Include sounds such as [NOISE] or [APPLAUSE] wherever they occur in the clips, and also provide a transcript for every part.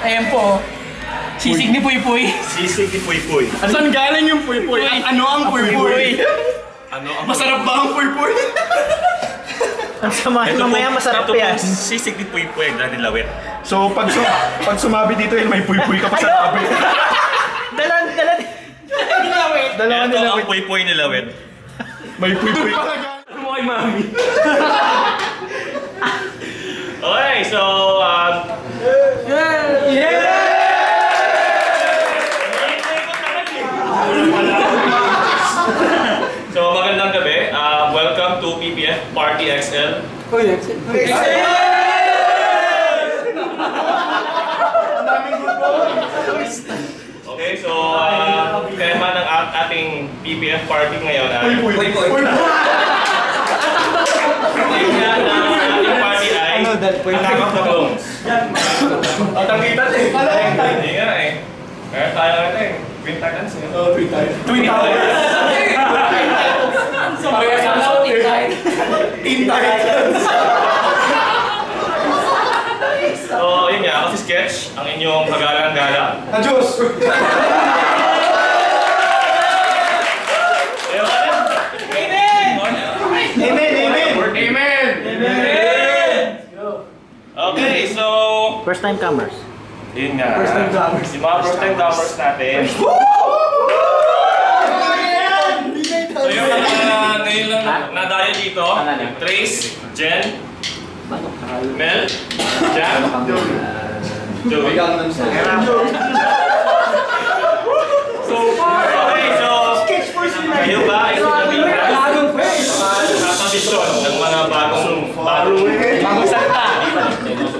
Ayan po. Sisig ni Puy Puy. Sisig ni Puy Puy. Saan galing yung puy-puy? Ano ang puy-puy? [LAUGHS] Ano ang... Masarap ba ang puy-puy? [LAUGHS] Ang sama, Ito mamaya po- masarap ito yan. po, sisig ni Puy Puy, dahil lawit. So, pag, sum pag sumabi dito yun, may puy-puy ka pa sa tabi. [LAUGHS] Dalan, dalan. Dalawa Ito nila ang Puy Puy ni lawit. may puy-puy ka. Ano kay mami? Okay, so... Um, so magandang gabi. Um, welcome to PPF Party XL. Okay, so uh, tema ng at- ating PPF party ngayon ay Puy-puy. Tema ng ating party ay Attack of the Clones. Ang tangitan eh. Pala yung time. Hindi nga eh. Kaya tayo nga ito eh. Twin Titans eh. Oh, twin time. Twin time. Teen Titans. So, [LAUGHS] yun nga, ako si Sketch, ang inyong kagalang-gala. Adios. Ayun [LAUGHS] ka rin. Amen, amen. Amen. Okay, so... First time comers. Yun nga. First time comers. Yung mga first time comers natin. So yung mga ngayon lang nadayo dito, Trace, Jen, Mel, Jam, Joey. So, okay, so, kayo ba? ay sinabi Nakapabisyon ng mga bagong bagong bagong [LAUGHS]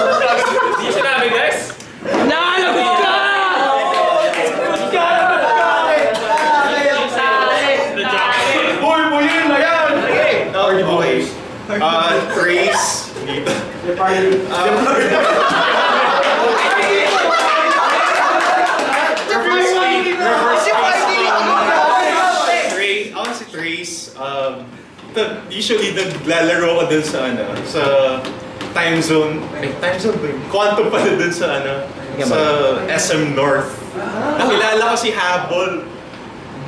naglalaro ko dun sa ano, sa time zone, ay time zone ba yun? Quantum pala dun sa ano, sa SM North. Nakilala ko si Habol.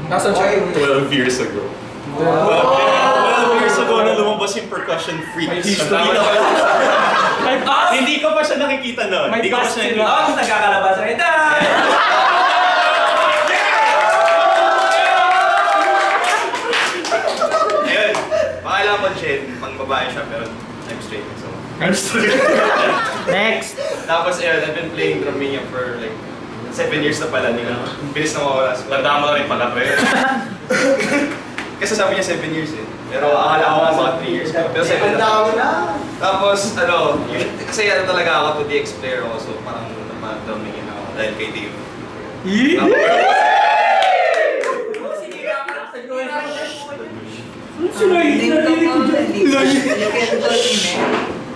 Nasaan siya? 12 years ago. 12 years ago na lumabas yung percussion freak. Hindi ko- Hindi ko pa siya nakikita noon. Hindi ko pa siya nakikita. Oh, nagkakalabas sa ito! [LAUGHS] Ayun, makailangan ko Jen, pang babae siya pero I'm straight. So. [LAUGHS] Next. Tapos ayun, I've been playing drumming for like 7 years na pala nila. Bilis na mawala sa Tanda mo na rin pala, pre. [LAUGHS] Kasi sabi niya 7 years eh. Pero akala ko mga 3 years. Pero 7 na. Tapos ano, kasi ano talaga ako, 2DX player ako. So parang napadrumming yun ako dahil kay Dave.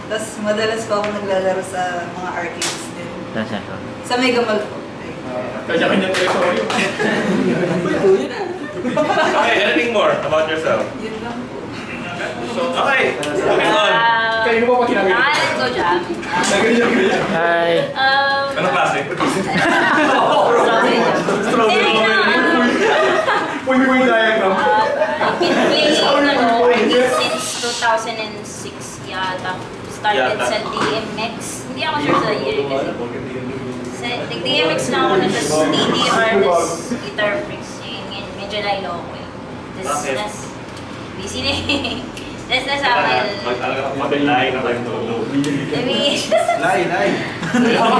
Tapos madalas pa ako naglalaro sa mga arcades din. Nasaan ka? Sa Mega Mall po. Kanya-kanya territory. [LAUGHS] Okay, anything more about yourself? Yun lang po. Okay, moving on. Kayo mo pa kinagay. Pangalan ko, Jam. Hi. Um, Ano klase. Puy-puy diagram. Been playing ano, arcade since 2006 yata. Started Yata. sa DMX. Hindi ako sure sa year kasi. Sa nag-DMX lang ako na tapos DDR, tapos Guitar Freaks. Yun, yun, medyo lalo ako eh. Tapos, nas, busy na eh. [LAUGHS] Tapos nasa akin, Pag talaga mabelay na tayo tulog. Maybe, Lay, lay.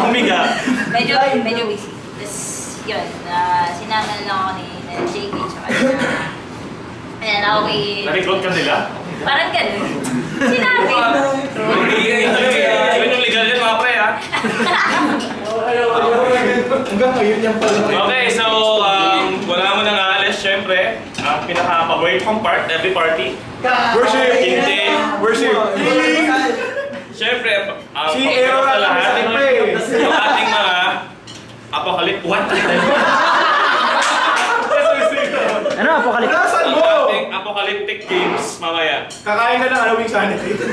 Humiga. medyo, medyo busy. Tapos, yun, uh, sinamal lang ako ni na JP tsaka na, ayan, ako kay, Na-recruit ka nila? Parang ganun. Sinabi. Yun yung legal yun mga pre ha. Hanggang ngayon yan pala. Okay, so um, wala mo nang aalis syempre. Ang kong part, every party. Worship! Hindi. Worship! Syempre, um, Si lahat, siyempre. yung ating mga apocalypse, what? Ano, apocalypse? Nasaan Ang mo? Apocalyptic games mamaya. Kakain ka ng Halloween sanity. [LAUGHS]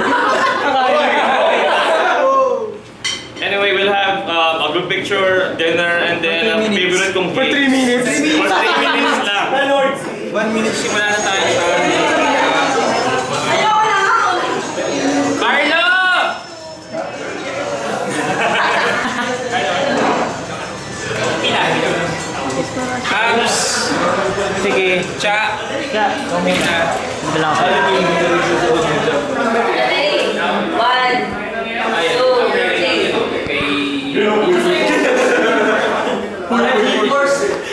Anyway, we'll have um, a good picture, dinner, and then ang favorite kong For 3 minutes. For 3 minutes lang. [LAUGHS] One minute. Simula na tayo sa... Carlo! Hams! Sige. Cha! Ka, Mina! hindi lang ako. Ready? One, two, three.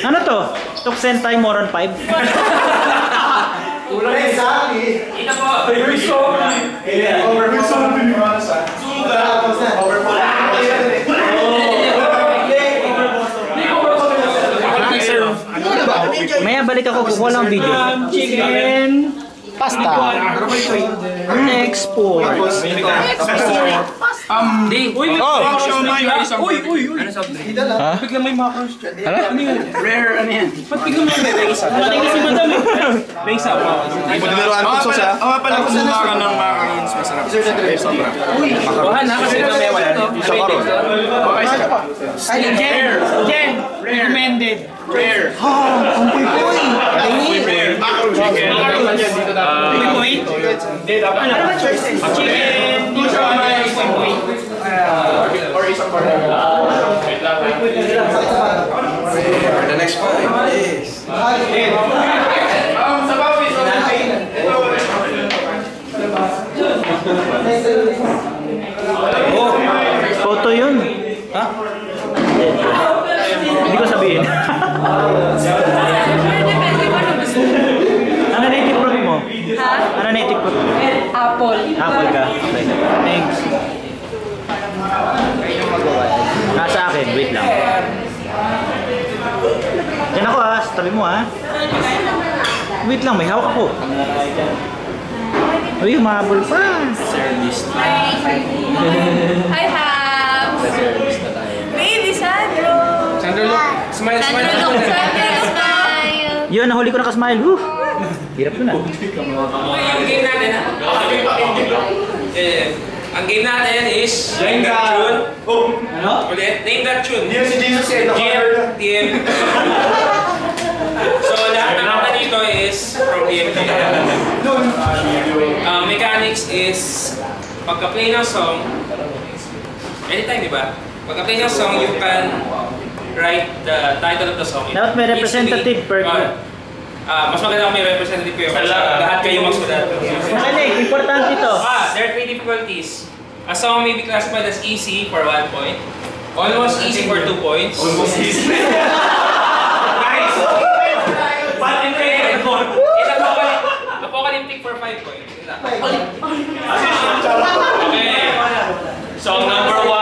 Ano to? Tok Sentai Moron 5? Kulang yung sali. Ito po! We're sorry. Over we're sorry. Tapos na. Over Maya balik ako, kukuha lang video. Chicken, pasta, export. Hindi! Uy! Oh! Uy! Uy! Uy! Ano sabi? Ha? Biglang may macros dyan. Ano yun? Rare, ano yan? Ba't biglang may may isa? Wala kasi madam eh. May isa po. Ko sa. Oo, pala kung sumuha ka ng macarons, masarap. Sobra. Buhan na kasi ito may wala. Sa karon. Okay, isa pa. Jen! Jen! Recommended. Rare. Chicken. Uh, Pinoy? Ano ba choice eh? Chicken, Or isang parang. The next one. Yes. Photo yun. Ha? Hindi ko sabihin. ano native fruit mo? Ha? Ano native fruit mo? Apple. Apple ka. Okay. Thanks. Nasa akin, wait lang. Yan ako ah, sa tabi mo ah. Wait lang, may hawak ako. Uy, mahabol pa. I have baby Sandro. Sandro, look. Smile, smile. Sandro, look. Sandro, [LAUGHS] smile. Yun, nahuli ko na ka-smile. Woo! Hirap ko na. Yung game natin ha? Eh, ang game natin is Name that tune. Ano? Ulit, name that tune. Hindi si Jesus eh. GM, TM. [LAUGHS] so lahat kanta dito is from TMT. Uh, mechanics is pagka-play ng song, anytime di ba? Pagka-play ng song, you can write the title of the song. Dapat may representative per group. Ah, mas maganda kung may representative kayo kasi lahat kayo magsulat. Makinig, importante ito. Ah, there are three difficulties. A song may be classified as easy for one point, almost easy for two points. almost easy. [LAUGHS] for 5 points. Diba? Okay. So, number 1.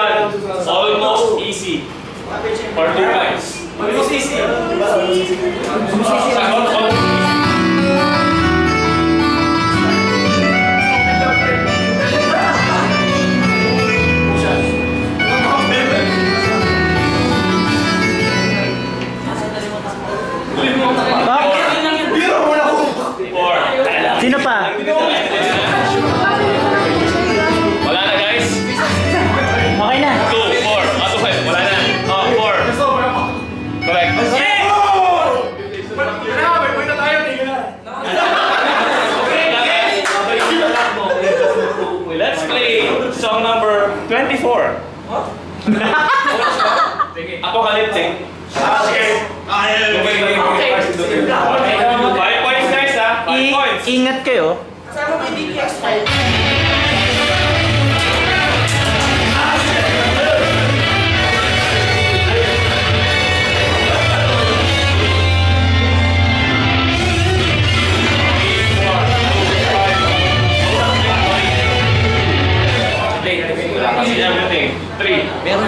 play song number 24. Huh? [LAUGHS] Apocalyptic. Ah, sige. Ah, yeah. Okay, okay, okay. Okay, okay. Five points guys ha. Five points. Ingat kayo. Kasama ko yung BTS 5.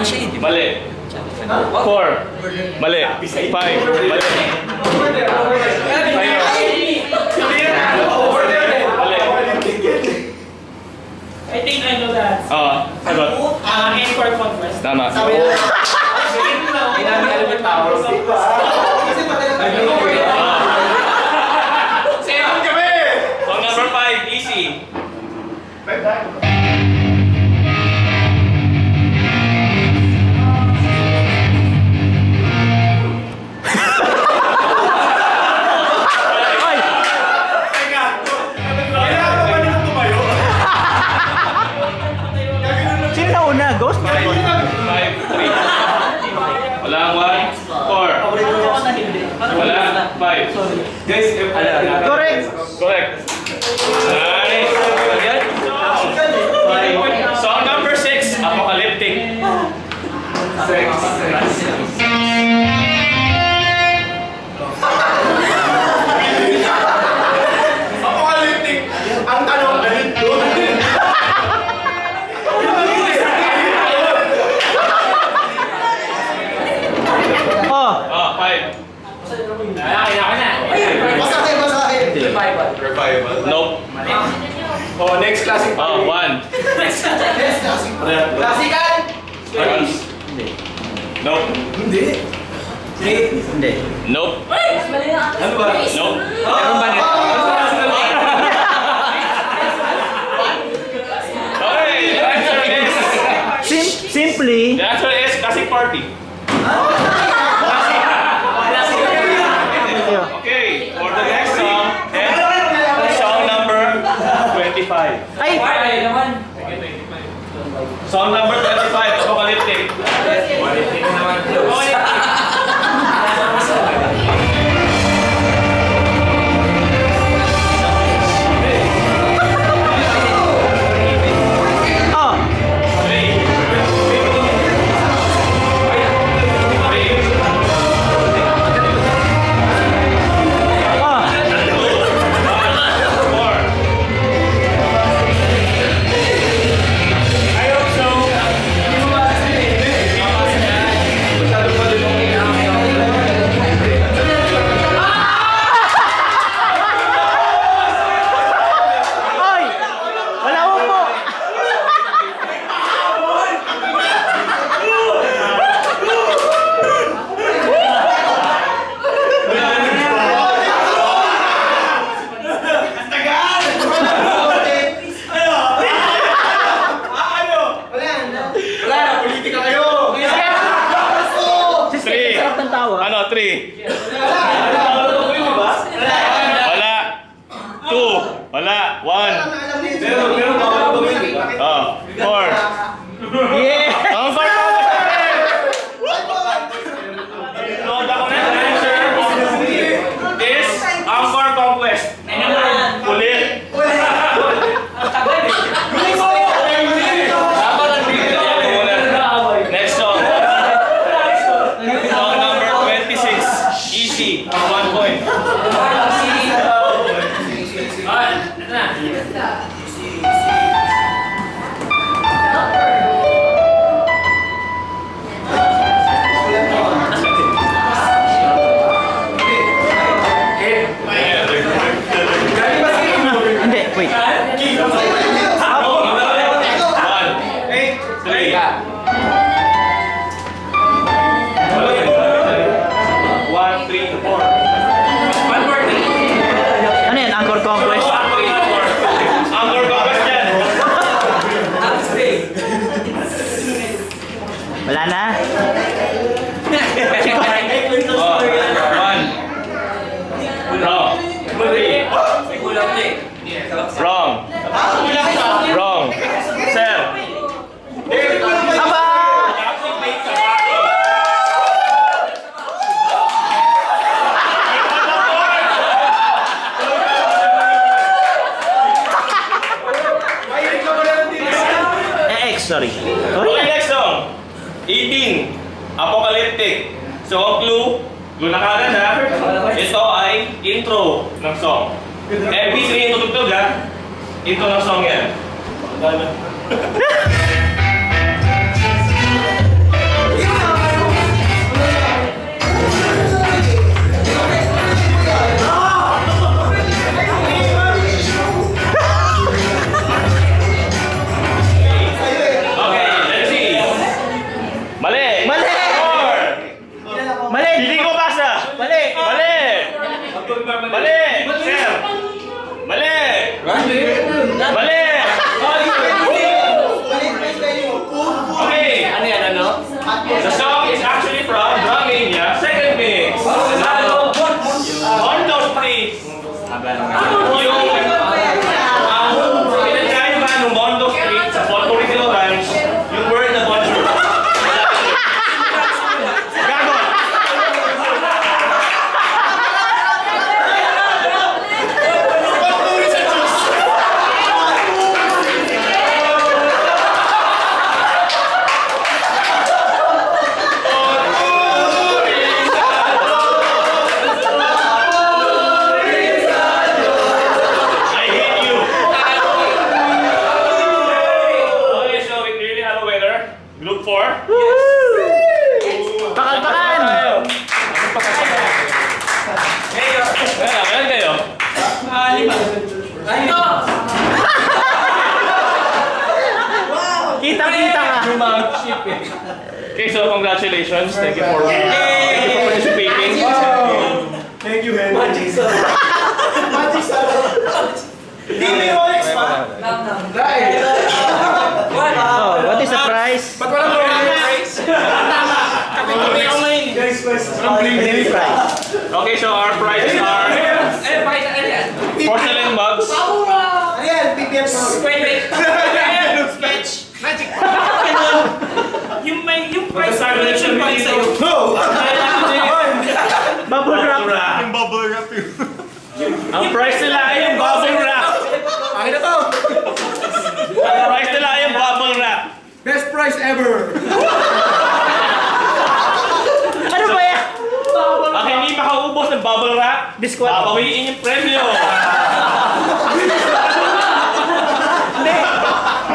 Siya eh. Mali. Four. Mali. Five. Mali. I think I know that. Oo. Sagot. Uh, Encore Conquest. Tama. Hindi namin alam yung tao. Song Five. Guys, Correct. Correct. Next classic. Oh, one. Klasikan! Nope. Hindi. hindi. Nope. Ano ba? Nope. Meron ba nito? Simply, The answer is Classic Party. naman. Sige, Sound number 10. Kita-kita ka! Okay, so congratulations. Thank you for, thank you for participating. Thank you, man. Magic Star. Magic Star. Hindi mo pa. Oh, what is the price? Ba't walang prize? Guys, guys. Heavy price. Okay, so our prizes are porcelain mugs, Ano yan? PPF Yung may, yung price collection pa sa'yo. No! Bubble wrap. Yung bubble wrap yun. Ang price nila ay yung bubble wrap. Akin na to! Ang price nila ay yung bubble wrap. Best price ever! Ano ba yan? Ang hindi makaubos ng bubble wrap, Disqual- babawiin yung premyo.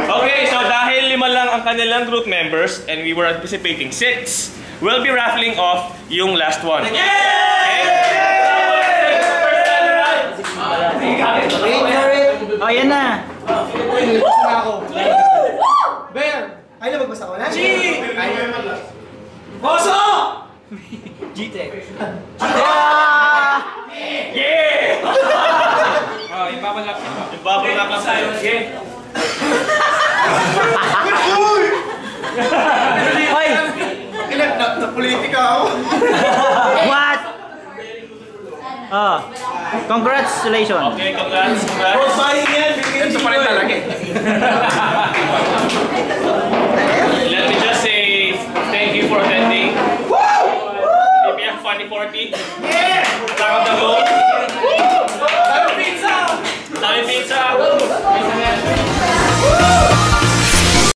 Okay, so dahil lima lang ang kanilang group members and we were anticipating six, we'll be raffling off yung last one. Okay? Oh, yan na. Bear! Ay na magbasa ko na? G! Boso! [LAUGHS] Yeah! Kau. [LAUGHS] What? Oh. Congratulations. Okay, congrats. Congrats. Saingan bikin separita lagi. Let me just say thank you for attending. Woo! BPF Funny 40. Yeah! Round of applause. Woo! Pizza! Dami pizza! Woo!